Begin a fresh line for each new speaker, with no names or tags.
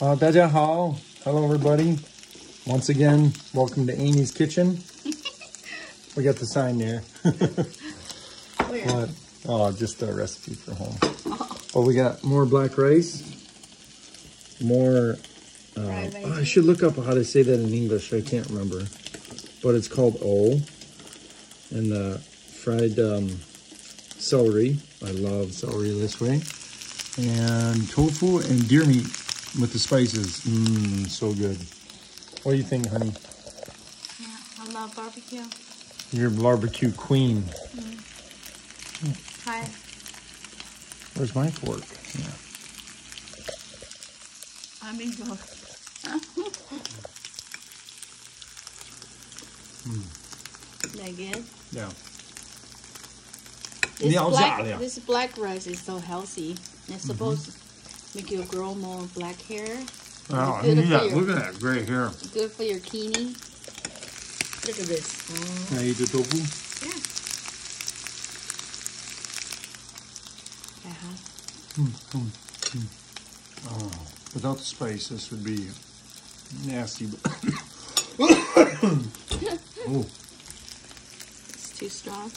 Uh, 大家好. Hello, everybody. Once again, welcome to Amy's Kitchen. we got the sign there.
Where?
What? Oh, just a recipe for home. Oh, we got more black rice. More. Uh,
Fried
oh, I
veggies.
should look up how to say that in English. I can't remember. But it's called O. And the fried um, celery. I love celery this way. And tofu and deer meat with the spices. Mmm, so good. What do you think, honey?
Yeah, I love barbecue.
You're barbecue queen. Mm-hmm.
Hi.
Where's my fork? Yeah.
I'm in go. Like it.
Yeah.
This
Yeah,
black,
yeah.
this black rice is so healthy. It's supposed to make you grow more black hair.
Oh,
Good for
yeah,
your-
look at that gray hair.
Good for your kidney. Look at this.
Can I eat the tofu?
Yeah. Uh-huh. Hmm, hmm, hmm.
Oh, without the spice, this would be nasty. oh,
It's too strong.